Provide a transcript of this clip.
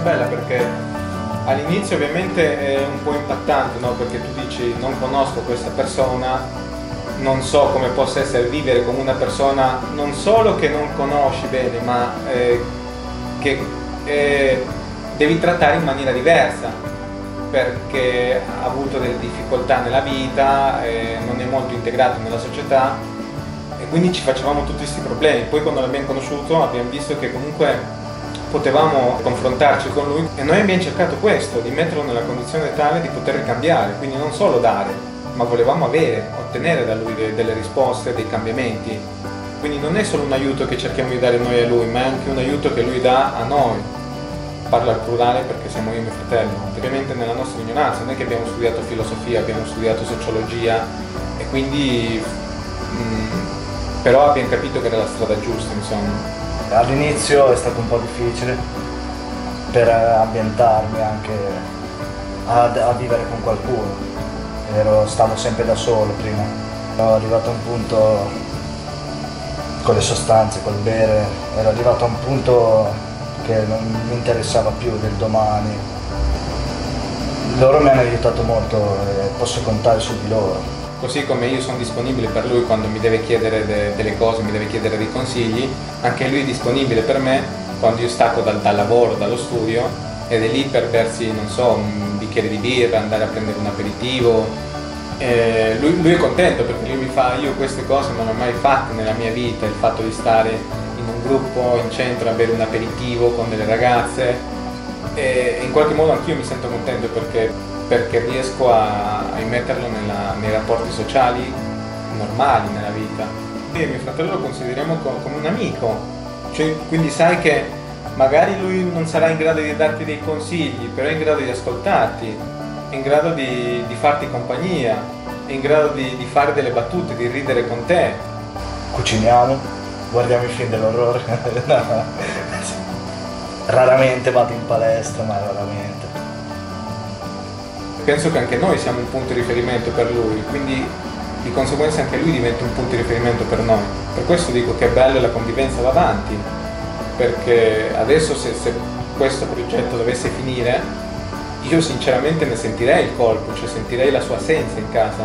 bella perché all'inizio ovviamente è un po' impattante, no? perché tu dici non conosco questa persona, non so come possa essere vivere con una persona non solo che non conosci bene, ma eh, che eh, devi trattare in maniera diversa perché ha avuto delle difficoltà nella vita, eh, non è molto integrato nella società e quindi ci facevamo tutti questi problemi. Poi quando l'abbiamo conosciuto abbiamo visto che comunque potevamo confrontarci con lui e noi abbiamo cercato questo, di metterlo nella condizione tale di poter cambiare, quindi non solo dare, ma volevamo avere, ottenere da lui delle risposte, dei cambiamenti. Quindi non è solo un aiuto che cerchiamo di dare noi a lui, ma è anche un aiuto che lui dà a noi. Parlo al plurale perché siamo io e mio fratello. Ovviamente nella nostra ignoranza, non è che abbiamo studiato filosofia, abbiamo studiato sociologia e quindi mh, mm, però abbiamo capito che era la strada giusta, insomma. All'inizio è stato un po' difficile per ambientarmi anche a, a vivere con qualcuno. Ero, stavo sempre da solo prima. Ero arrivato a un punto con le sostanze, col bere, ero arrivato a un punto che non mi interessava più del domani. Loro mi hanno aiutato molto e posso contare su di loro così come io sono disponibile per lui quando mi deve chiedere de delle cose, mi deve chiedere dei consigli, anche lui è disponibile per me quando io stacco dal, dal lavoro, dallo studio ed è lì per bersi, non so, un bicchiere di birra, andare a prendere un aperitivo. Lui, lui, è contento perché lui mi fa, io queste cose non le ho mai fatte nella mia vita, il fatto di stare in un gruppo in centro a bere un aperitivo con delle ragazze e in qualche modo anch'io mi sento contento perché perché riesco a, a immetterlo nella, nei rapporti sociali normali nella vita. Io mio fratello lo consideriamo co come un amico, cioè, quindi sai che magari lui non sarà in grado di darti dei consigli, però è in grado di ascoltarti, è in grado di, di farti compagnia, è in grado di, di fare delle battute, di ridere con te. Cuciniamo, guardiamo i film dell'orrore. Raramente vado in palestra, ma raramente penso che anche noi siamo un punto di riferimento per lui, quindi di conseguenza anche lui diventa un punto di riferimento per noi. Per questo dico che è bello la convivenza va avanti, perché adesso se, se questo progetto dovesse finire, io sinceramente ne sentirei il colpo, cioè sentirei la sua assenza in casa,